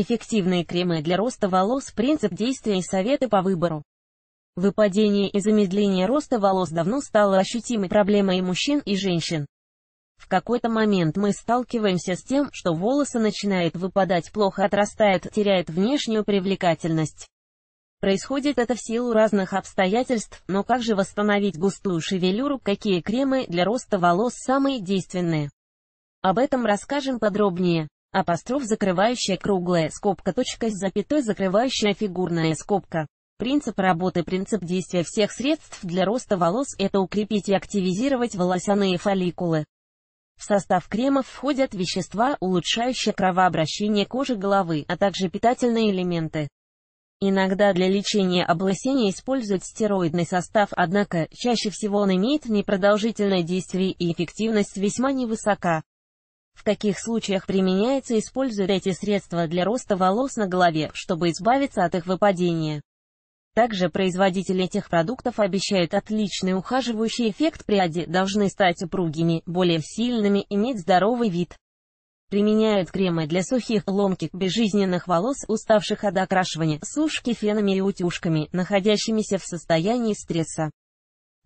Эффективные кремы для роста волос, принцип действия и советы по выбору. Выпадение и замедление роста волос давно стало ощутимой проблемой и мужчин, и женщин. В какой-то момент мы сталкиваемся с тем, что волосы начинают выпадать, плохо отрастают, теряют внешнюю привлекательность. Происходит это в силу разных обстоятельств, но как же восстановить густую шевелюру, какие кремы для роста волос самые действенные? Об этом расскажем подробнее. Апостроф закрывающая круглая скобка точка с запятой закрывающая фигурная скобка. Принцип работы Принцип действия всех средств для роста волос – это укрепить и активизировать волосяные фолликулы. В состав кремов входят вещества, улучшающие кровообращение кожи головы, а также питательные элементы. Иногда для лечения облысения используют стероидный состав, однако, чаще всего он имеет непродолжительное действие и эффективность весьма невысока. В каких случаях применяется используют эти средства для роста волос на голове, чтобы избавиться от их выпадения. Также производители этих продуктов обещают отличный ухаживающий эффект пряди, должны стать упругими, более сильными, иметь здоровый вид. Применяют кремы для сухих, ломких, безжизненных волос, уставших от окрашивания, сушки фенами и утюжками, находящимися в состоянии стресса.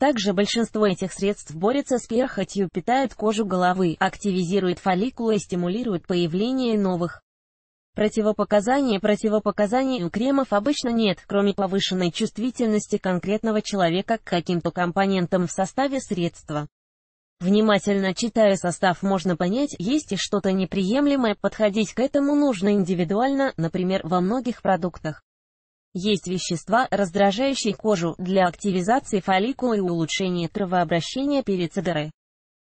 Также большинство этих средств борется с перхотью, питают кожу головы, активизирует фолликулы и стимулирует появление новых. Противопоказаний Противопоказаний у кремов обычно нет, кроме повышенной чувствительности конкретного человека к каким-то компонентам в составе средства. Внимательно читая состав можно понять, есть и что-то неприемлемое, подходить к этому нужно индивидуально, например, во многих продуктах. Есть вещества, раздражающие кожу, для активизации фолликула и улучшения кровообращения перед ЦДР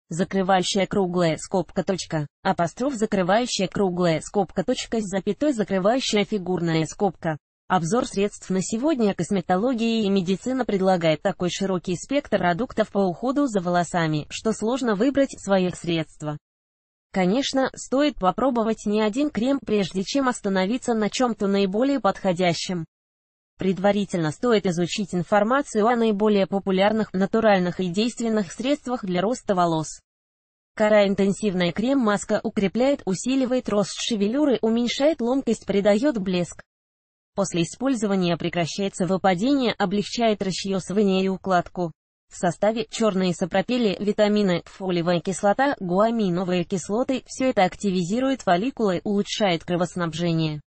закрывающая круглая скобка точка, апостроф закрывающая круглая скобка точка с запятой закрывающая фигурная скобка. Обзор средств на сегодня косметология и медицина предлагает такой широкий спектр продуктов по уходу за волосами, что сложно выбрать свое средство. Конечно, стоит попробовать не один крем, прежде чем остановиться на чем-то наиболее подходящем. Предварительно стоит изучить информацию о наиболее популярных, натуральных и действенных средствах для роста волос. Кора интенсивная крем-маска укрепляет, усиливает рост шевелюры, уменьшает ломкость, придает блеск. После использования прекращается выпадение, облегчает расчесывание и укладку. В составе черные сапропели, витамины, фолиевая кислота, гуаминовые кислоты – все это активизирует фолликулы, улучшает кровоснабжение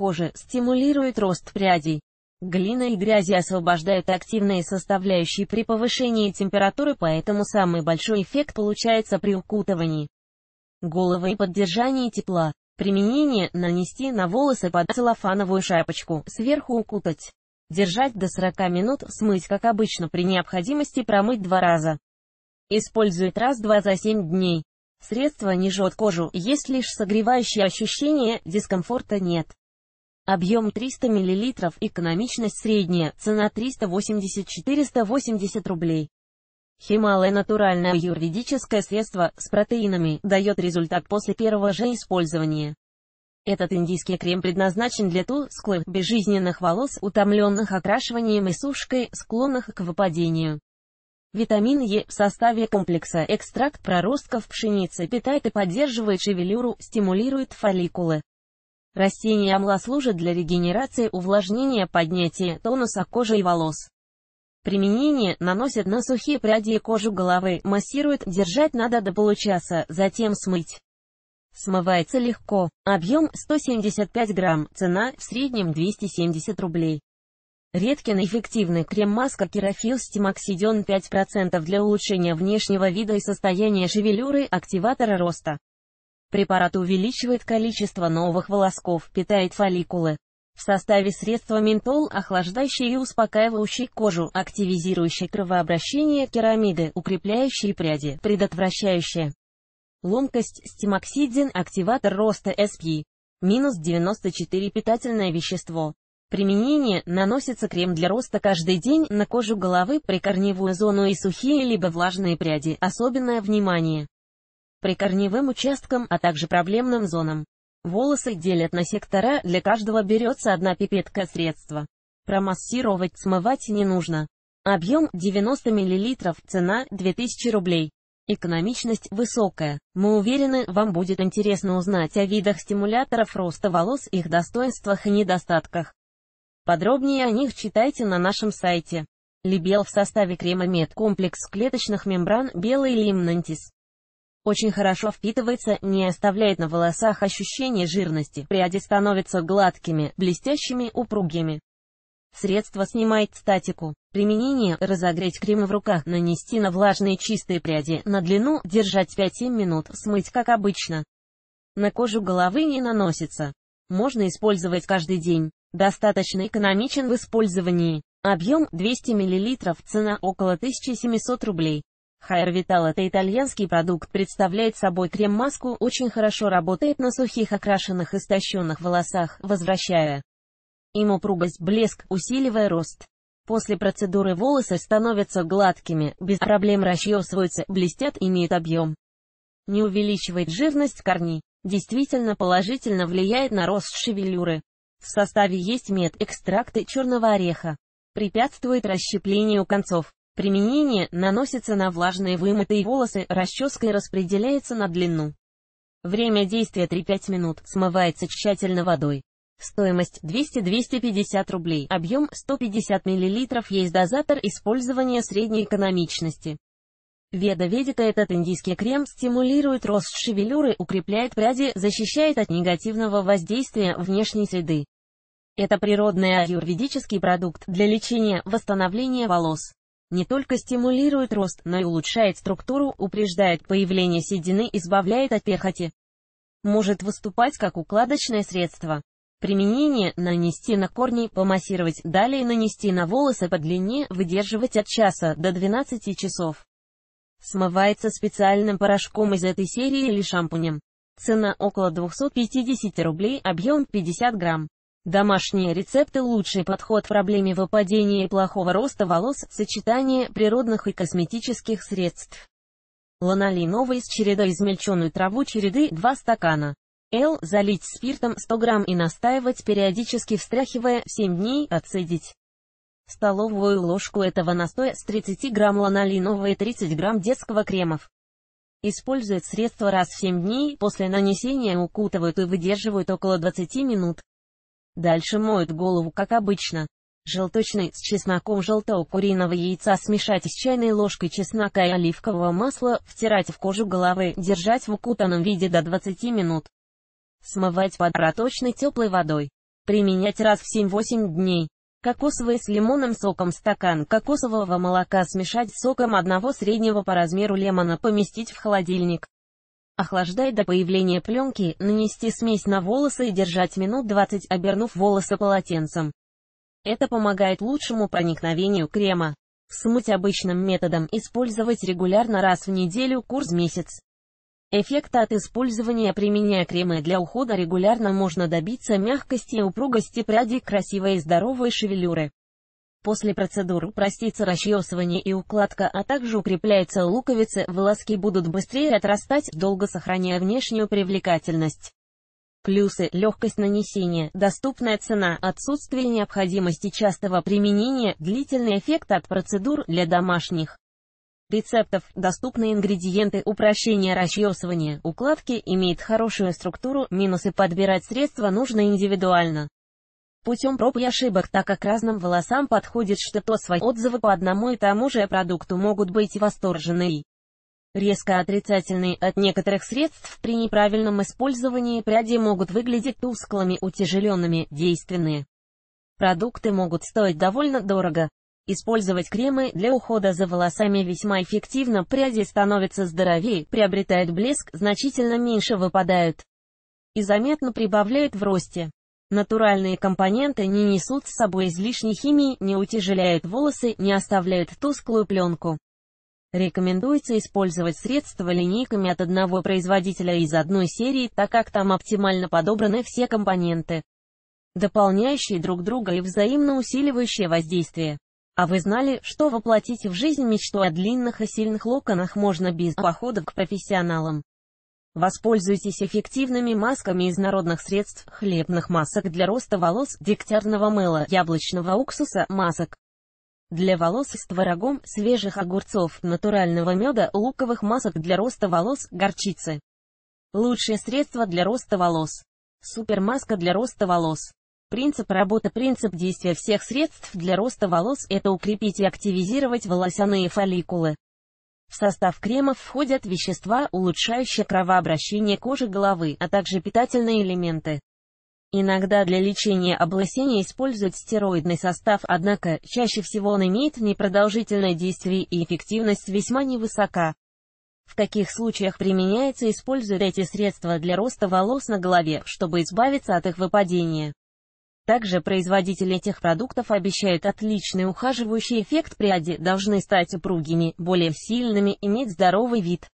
кожи, стимулирует рост прядей. Глина и грязи освобождают активные составляющие при повышении температуры, поэтому самый большой эффект получается при укутывании головы и поддержании тепла. Применение – нанести на волосы под целлофановую шапочку, сверху укутать. Держать до 40 минут, смыть как обычно при необходимости промыть два раза. Использует раз-два за 7 дней. Средство не жжет кожу, есть лишь согревающие ощущения, дискомфорта нет. Объем 300 мл, экономичность средняя, цена 380-480 рублей. Хималая натуральное юридическое средство с протеинами дает результат после первого же использования. Этот индийский крем предназначен для тусклых, безжизненных волос, утомленных окрашиванием и сушкой, склонных к выпадению. Витамин Е в составе комплекса экстракт проростков пшеницы питает и поддерживает шевелюру, стимулирует фолликулы. Растение амла служит для регенерации, увлажнения, поднятия тонуса кожи и волос. Применение наносят на сухие пряди и кожу головы, массирует, держать надо до получаса, затем смыть. Смывается легко. Объем 175 грамм, цена в среднем 270 рублей. Редкин эффективный крем-маска Керофил Стимоксидион 5% для улучшения внешнего вида и состояния шевелюры, активатора роста. Препарат увеличивает количество новых волосков, питает фолликулы. В составе средства ментол, охлаждающий и успокаивающий кожу, активизирующий кровообращение керамиды, укрепляющий пряди, предотвращающие ломкость, стимоксидин, активатор роста SP. Минус 94 питательное вещество. Применение, наносится крем для роста каждый день, на кожу головы, прикорневую зону и сухие либо влажные пряди, особенное внимание прикорневым участкам, а также проблемным зонам. Волосы делят на сектора, для каждого берется одна пипетка средства. Промассировать, смывать не нужно. Объем 90 мл, цена 2000 рублей. Экономичность высокая. Мы уверены, вам будет интересно узнать о видах стимуляторов роста волос, их достоинствах и недостатках. Подробнее о них читайте на нашем сайте. Либел в составе крема мед комплекс клеточных мембран белый лимнантис. Очень хорошо впитывается, не оставляет на волосах ощущения жирности, пряди становятся гладкими, блестящими, упругими. Средство снимает статику. Применение – разогреть крем в руках, нанести на влажные чистые пряди, на длину, держать 5-7 минут, смыть как обычно. На кожу головы не наносится. Можно использовать каждый день. Достаточно экономичен в использовании. Объем 200 мл, цена около 1700 рублей. Хайр Vital это итальянский продукт, представляет собой крем-маску, очень хорошо работает на сухих окрашенных истощенных волосах, возвращая им упругость, блеск, усиливая рост. После процедуры волосы становятся гладкими, без проблем расчесываются, блестят, имеют объем. Не увеличивает жирность корней. Действительно положительно влияет на рост шевелюры. В составе есть мед, экстракты черного ореха. Препятствует расщеплению концов. Применение наносится на влажные вымытые волосы, расческой распределяется на длину. Время действия 3-5 минут, смывается тщательно водой. Стоимость 200-250 рублей, объем 150 мл, есть дозатор использования средней экономичности. Веда Ведика этот индийский крем стимулирует рост шевелюры, укрепляет пряди, защищает от негативного воздействия внешней среды. Это природный аюрведический продукт для лечения, восстановления волос. Не только стимулирует рост, но и улучшает структуру, упреждает появление седины, избавляет от перхоти. Может выступать как укладочное средство. Применение – нанести на корни, помассировать, далее нанести на волосы по длине, выдерживать от часа до 12 часов. Смывается специальным порошком из этой серии или шампунем. Цена около 250 рублей, объем 50 грамм. Домашние рецепты – лучший подход к проблеме выпадения и плохого роста волос, сочетание природных и косметических средств. Ланолин новый с чередой измельченную траву череды 2 стакана. Л. Залить спиртом 100 грамм и настаивать периодически встряхивая 7 дней, отцедить. Столовую ложку этого настоя с 30 грамм ланолинового и 30 грамм детского кремов. Используют средство раз в 7 дней, после нанесения укутывают и выдерживают около 20 минут. Дальше моют голову как обычно. Желточный с чесноком желтого куриного яйца смешать с чайной ложкой чеснока и оливкового масла, втирать в кожу головы, держать в укутанном виде до 20 минут. Смывать под проточной теплой водой. Применять раз в 7-8 дней. Кокосовый с лимонным соком стакан кокосового молока смешать с соком одного среднего по размеру лемона поместить в холодильник. Охлаждать до появления пленки, нанести смесь на волосы и держать минут 20, обернув волосы полотенцем. Это помогает лучшему проникновению крема. Смыть обычным методом, использовать регулярно раз в неделю, курс месяц. Эффекта от использования применяя кремы для ухода регулярно можно добиться мягкости и упругости прядей красивой и здоровой шевелюры. После процедур упростится расчесывание и укладка, а также укрепляются луковицы, волоски будут быстрее отрастать, долго сохраняя внешнюю привлекательность. Плюсы – легкость нанесения, доступная цена, отсутствие необходимости частого применения, длительный эффект от процедур для домашних рецептов, доступные ингредиенты, упрощение расчесывания, укладки, имеет хорошую структуру, минусы подбирать средства нужно индивидуально. Путем проб и ошибок, так как разным волосам подходит что-то свои отзывы по одному и тому же продукту могут быть восторженные. Резко отрицательные от некоторых средств при неправильном использовании пряди могут выглядеть тусклыми, утяжеленными, действенные. Продукты могут стоить довольно дорого, Использовать кремы для ухода за волосами весьма эффективно, пряди становятся здоровее, приобретают блеск, значительно меньше выпадают и заметно прибавляют в росте. Натуральные компоненты не несут с собой излишней химии, не утяжеляют волосы, не оставляют тусклую пленку. Рекомендуется использовать средства линейками от одного производителя из одной серии, так как там оптимально подобраны все компоненты, дополняющие друг друга и взаимно усиливающие воздействие. А вы знали, что воплотить в жизнь мечту о длинных и сильных локонах можно без походов к профессионалам? Воспользуйтесь эффективными масками из народных средств, хлебных масок для роста волос, дегтярного мыла, яблочного уксуса, масок. Для волос с творогом, свежих огурцов, натурального меда, луковых масок для роста волос, горчицы. Лучшее средство для роста волос. Супермаска для роста волос. Принцип работы Принцип действия всех средств для роста волос – это укрепить и активизировать волосяные фолликулы. В состав кремов входят вещества, улучшающие кровообращение кожи головы, а также питательные элементы. Иногда для лечения облысения используют стероидный состав, однако, чаще всего он имеет непродолжительное действие и эффективность весьма невысока. В каких случаях применяется и используют эти средства для роста волос на голове, чтобы избавиться от их выпадения? Также производители этих продуктов обещают отличный ухаживающий эффект пряди, должны стать упругими, более сильными, иметь здоровый вид.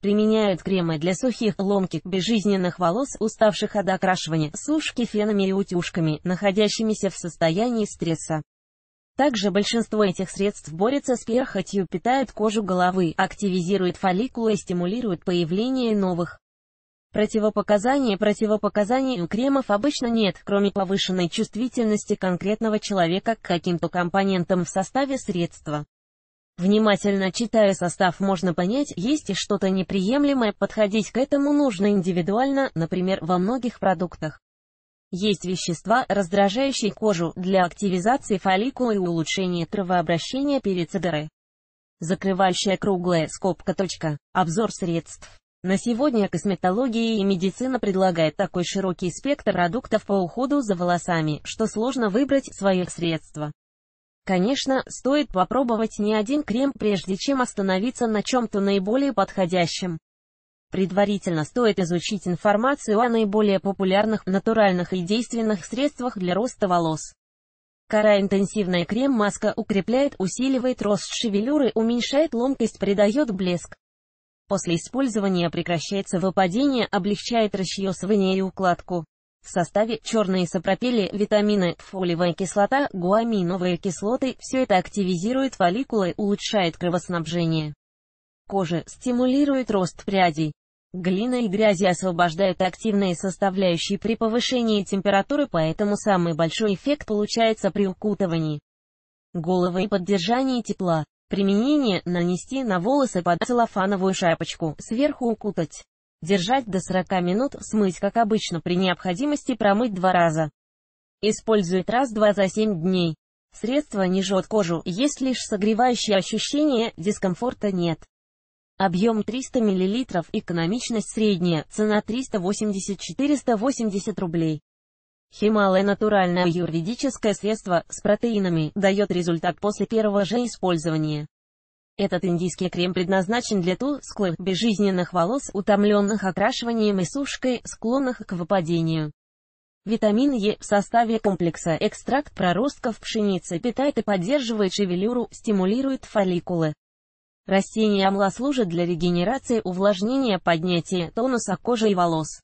Применяют кремы для сухих, ломких, безжизненных волос, уставших от окрашивания, сушки фенами и утюжками, находящимися в состоянии стресса. Также большинство этих средств борется с перхотью, питают кожу головы, активизируют фолликулы и стимулируют появление новых. Противопоказаний Противопоказаний у кремов обычно нет, кроме повышенной чувствительности конкретного человека к каким-то компонентам в составе средства. Внимательно читая состав можно понять, есть и что-то неприемлемое, подходить к этому нужно индивидуально, например, во многих продуктах. Есть вещества, раздражающие кожу, для активизации фолликула и улучшения кровообращения перед ЦДР. Закрывающая круглая скобка. Точка. Обзор средств. На сегодня косметология и медицина предлагает такой широкий спектр продуктов по уходу за волосами, что сложно выбрать свое средство. Конечно, стоит попробовать не один крем, прежде чем остановиться на чем-то наиболее подходящем. Предварительно стоит изучить информацию о наиболее популярных, натуральных и действенных средствах для роста волос. Кора-интенсивная крем-маска укрепляет, усиливает рост шевелюры, уменьшает ломкость, придает блеск. После использования прекращается выпадение, облегчает расчесывание и укладку. В составе черные сапропели, витамины, фолиевая кислота, гуаминовые кислоты, все это активизирует фолликулы, улучшает кровоснабжение кожи, стимулирует рост прядей. Глина и грязи освобождают активные составляющие при повышении температуры, поэтому самый большой эффект получается при укутывании головы и поддержании тепла. Применение – нанести на волосы под целлофановую шапочку, сверху укутать. Держать до 40 минут, смыть как обычно при необходимости промыть два раза. Использует раз-два за 7 дней. Средство не жжет кожу, есть лишь согревающее ощущение, дискомфорта нет. Объем 300 мл, экономичность средняя, цена 380-480 рублей. Хималая натуральное юридическое средство с протеинами дает результат после первого же использования. Этот индийский крем предназначен для тусклых, безжизненных волос, утомленных окрашиванием и сушкой, склонных к выпадению. Витамин Е в составе комплекса экстракт проростков пшеницы питает и поддерживает шевелюру, стимулирует фолликулы. Растение амла служит для регенерации, увлажнения, поднятия тонуса кожи и волос.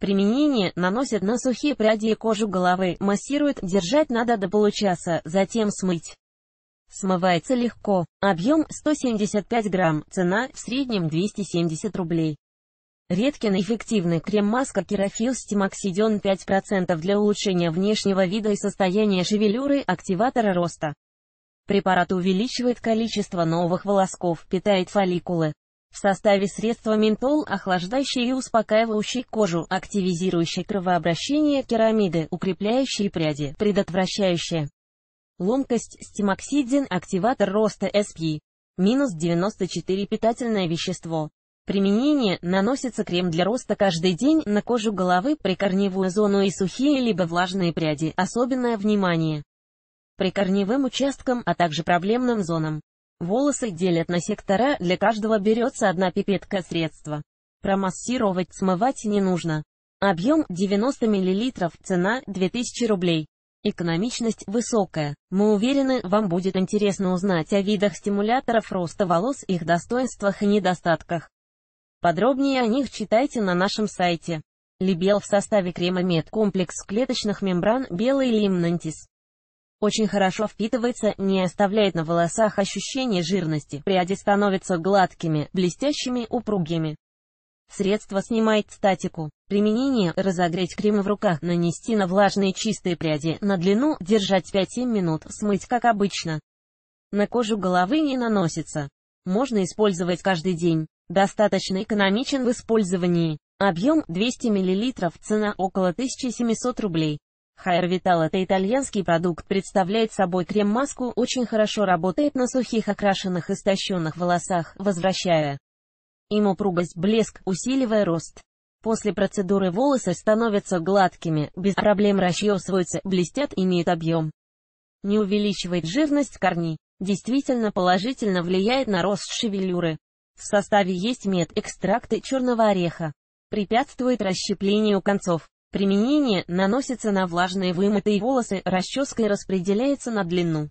Применение наносят на сухие пряди и кожу головы, массируют, держать надо до получаса, затем смыть. Смывается легко. Объем 175 грамм, цена в среднем 270 рублей. Редкин эффективный крем-маска Керофил Стимоксидион 5% для улучшения внешнего вида и состояния шевелюры, активатора роста. Препарат увеличивает количество новых волосков, питает фолликулы. В составе средства ментол, охлаждающий и успокаивающий кожу, активизирующий кровообращение керамиды, укрепляющий пряди, предотвращающий ломкость, стимоксидин, активатор роста SP. Минус 94 питательное вещество. Применение, наносится крем для роста каждый день, на кожу головы, прикорневую зону и сухие либо влажные пряди, особенное внимание. Прикорневым участкам, а также проблемным зонам. Волосы делят на сектора, для каждого берется одна пипетка средства. Промассировать, смывать не нужно. Объем 90 мл, цена 2000 рублей. Экономичность высокая. Мы уверены, вам будет интересно узнать о видах стимуляторов роста волос, их достоинствах и недостатках. Подробнее о них читайте на нашем сайте. Либел в составе крема Мед комплекс клеточных мембран белый лимнантис. Очень хорошо впитывается, не оставляет на волосах ощущения жирности, пряди становятся гладкими, блестящими, упругими. Средство снимает статику. Применение – разогреть крем в руках, нанести на влажные чистые пряди, на длину, держать 5-7 минут, смыть как обычно. На кожу головы не наносится. Можно использовать каждый день. Достаточно экономичен в использовании. Объем 200 мл, цена около 1700 рублей. Hair Vital – это итальянский продукт, представляет собой крем-маску, очень хорошо работает на сухих окрашенных истощенных волосах, возвращая им упругость, блеск, усиливая рост. После процедуры волосы становятся гладкими, без проблем расчесываются, блестят, имеют объем. Не увеличивает жирность корней. Действительно положительно влияет на рост шевелюры. В составе есть мед, экстракты черного ореха. Препятствует расщеплению концов. Применение наносится на влажные вымытые волосы, расческой распределяется на длину.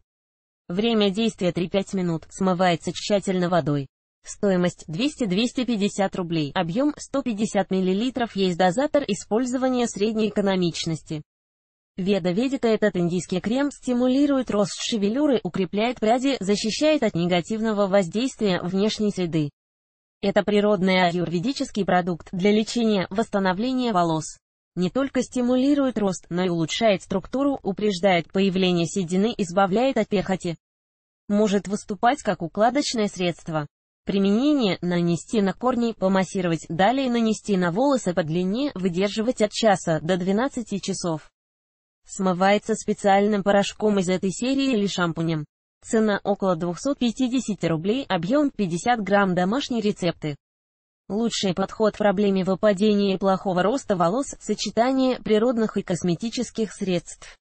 Время действия 3-5 минут, смывается тщательно водой. Стоимость 200-250 рублей, объем 150 мл, есть дозатор использования средней экономичности. Веда Ведика этот индийский крем стимулирует рост шевелюры, укрепляет пряди, защищает от негативного воздействия внешней среды. Это природный аюрведический продукт для лечения, восстановления волос не только стимулирует рост, но и улучшает структуру, упреждает появление седины, избавляет от перхоти. Может выступать как укладочное средство. Применение – нанести на корни, помассировать, далее нанести на волосы по длине, выдерживать от часа до 12 часов. Смывается специальным порошком из этой серии или шампунем. Цена около 250 рублей, объем 50 грамм, домашние рецепты. Лучший подход к проблеме выпадения плохого роста волос – сочетание природных и косметических средств.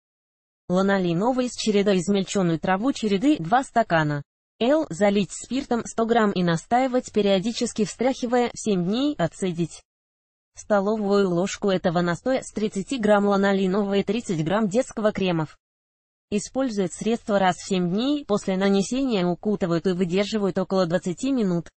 Ланолиновый с чередой измельченную траву череды 2 стакана. Л. Залить спиртом 100 грамм и настаивать периодически встряхивая 7 дней, отцедить. Столовую ложку этого настоя с 30 грамм ланолинового и 30 грамм детского кремов. Используют средство раз в 7 дней, после нанесения укутывают и выдерживают около 20 минут.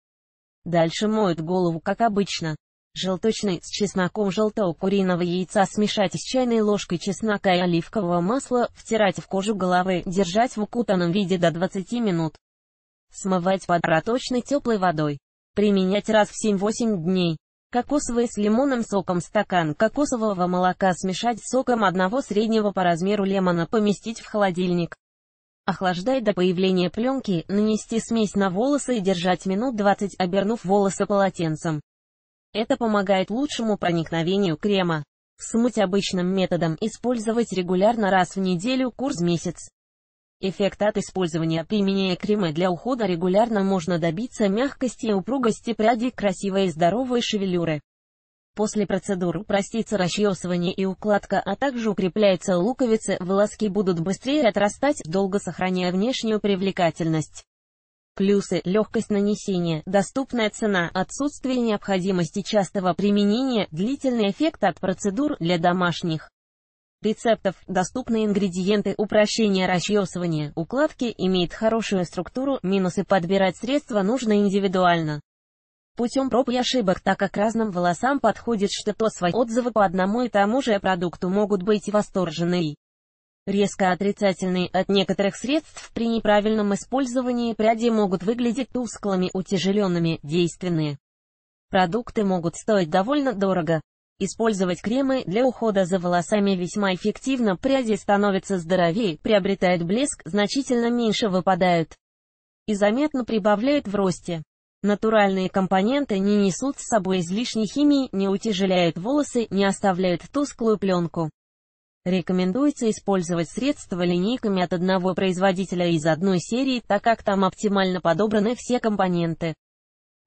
Дальше моют голову, как обычно. Желточный, с чесноком желтого куриного яйца смешать с чайной ложкой чеснока и оливкового масла, втирать в кожу головы, держать в укутанном виде до 20 минут. Смывать под проточной теплой водой. Применять раз в 7-8 дней. Кокосовый с лимонным соком стакан кокосового молока смешать с соком одного среднего по размеру лемона поместить в холодильник. Охлаждать до появления пленки, нанести смесь на волосы и держать минут 20, обернув волосы полотенцем. Это помогает лучшему проникновению крема. Смыть обычным методом, использовать регулярно раз в неделю, курс месяц. Эффект от использования применения крема для ухода регулярно можно добиться мягкости и упругости прядей красивой и здоровой шевелюры. После процедур упростится расчесывание и укладка, а также укрепляется луковицы, волоски будут быстрее отрастать, долго сохраняя внешнюю привлекательность. Плюсы – легкость нанесения, доступная цена, отсутствие необходимости частого применения, длительный эффект от процедур для домашних рецептов, доступные ингредиенты, упрощение расчесывания, укладки, имеет хорошую структуру, минусы подбирать средства нужно индивидуально путем проб и ошибок, так как разным волосам подходит что-то свои отзывы по одному и тому же продукту могут быть восторженные. Резко отрицательные от некоторых средств при неправильном использовании пряди могут выглядеть тусклыми, утяжеленными, действенные. Продукты могут стоить довольно дорого. Использовать кремы для ухода за волосами весьма эффективно, пряди становятся здоровее, приобретают блеск, значительно меньше выпадают и заметно прибавляют в росте. Натуральные компоненты не несут с собой излишней химии, не утяжеляют волосы, не оставляют тусклую пленку. Рекомендуется использовать средства линейками от одного производителя из одной серии, так как там оптимально подобраны все компоненты,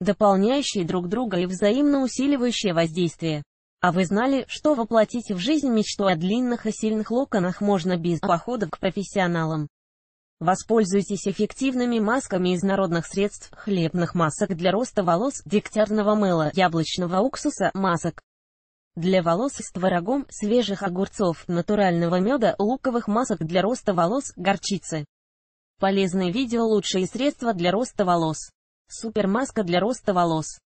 дополняющие друг друга и взаимно усиливающие воздействие. А вы знали, что воплотить в жизнь мечту о длинных и сильных локонах можно без походов к профессионалам? Воспользуйтесь эффективными масками из народных средств, хлебных масок для роста волос, дегтярного мыла, яблочного уксуса, масок для волос с творогом, свежих огурцов, натурального меда, луковых масок для роста волос, горчицы. Полезные видео лучшие средства для роста волос. Супермаска для роста волос.